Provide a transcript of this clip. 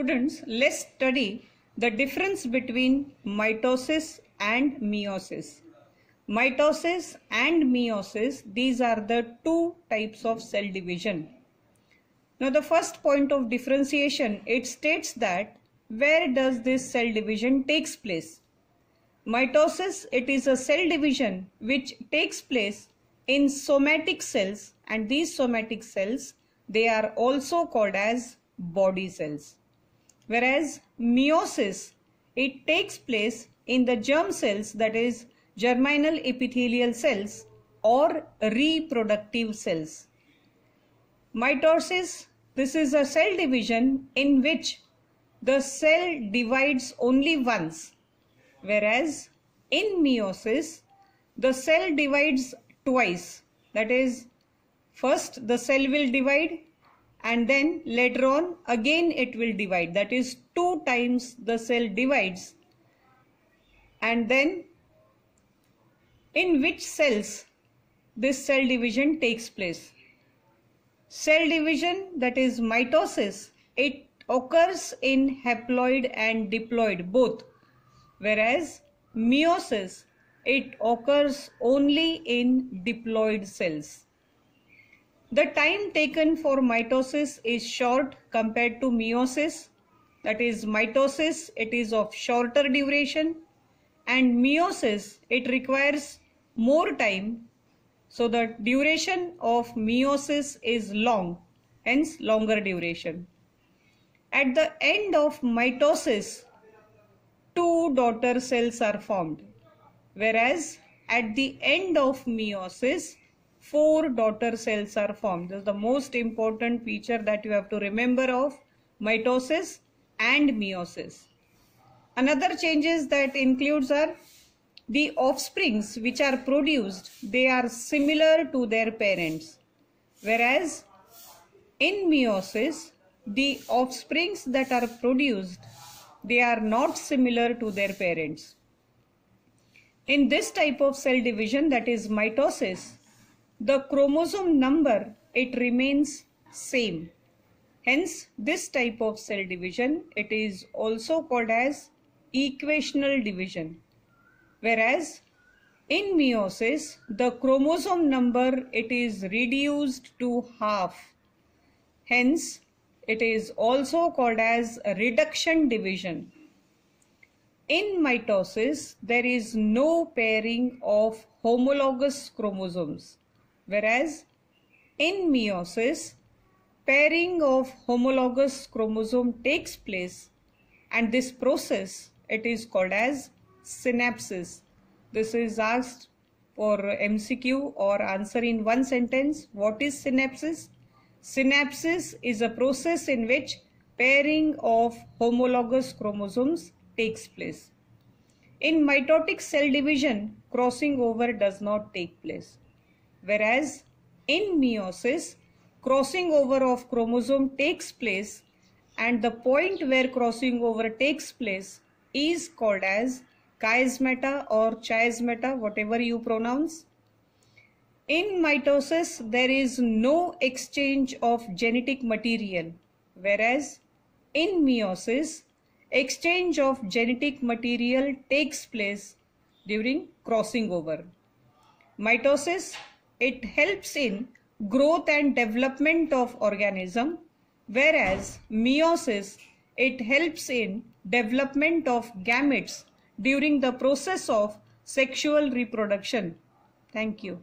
Students, let's study the difference between mitosis and meiosis. Mitosis and meiosis, these are the two types of cell division. Now the first point of differentiation, it states that where does this cell division takes place? Mitosis, it is a cell division which takes place in somatic cells and these somatic cells, they are also called as body cells. Whereas meiosis, it takes place in the germ cells that is germinal epithelial cells or reproductive cells. Mitosis, this is a cell division in which the cell divides only once whereas in meiosis the cell divides twice that is first the cell will divide and then later on again it will divide. That is two times the cell divides. And then in which cells this cell division takes place? Cell division that is mitosis it occurs in haploid and diploid both. Whereas meiosis it occurs only in diploid cells the time taken for mitosis is short compared to meiosis. That is mitosis, it is of shorter duration and meiosis, it requires more time. So the duration of meiosis is long, hence longer duration. At the end of mitosis, two daughter cells are formed. Whereas at the end of meiosis, four daughter cells are formed. This is the most important feature that you have to remember of mitosis and meiosis. Another changes that includes are the offsprings which are produced, they are similar to their parents. Whereas in meiosis, the offsprings that are produced, they are not similar to their parents. In this type of cell division that is mitosis, the chromosome number it remains same. Hence this type of cell division it is also called as equational division. Whereas in meiosis the chromosome number it is reduced to half. Hence it is also called as reduction division. In mitosis there is no pairing of homologous chromosomes whereas in meiosis pairing of homologous chromosome takes place and this process it is called as synapsis this is asked for mcq or answer in one sentence what is synapsis synapsis is a process in which pairing of homologous chromosomes takes place. In mitotic cell division crossing over does not take place whereas in meiosis crossing over of chromosome takes place and the point where crossing over takes place is called as chiasmata or chiasmata whatever you pronounce. In mitosis there is no exchange of genetic material. Whereas in meiosis exchange of genetic material takes place during crossing over. Mitosis it helps in growth and development of organism whereas meiosis it helps in development of gametes during the process of sexual reproduction. Thank you.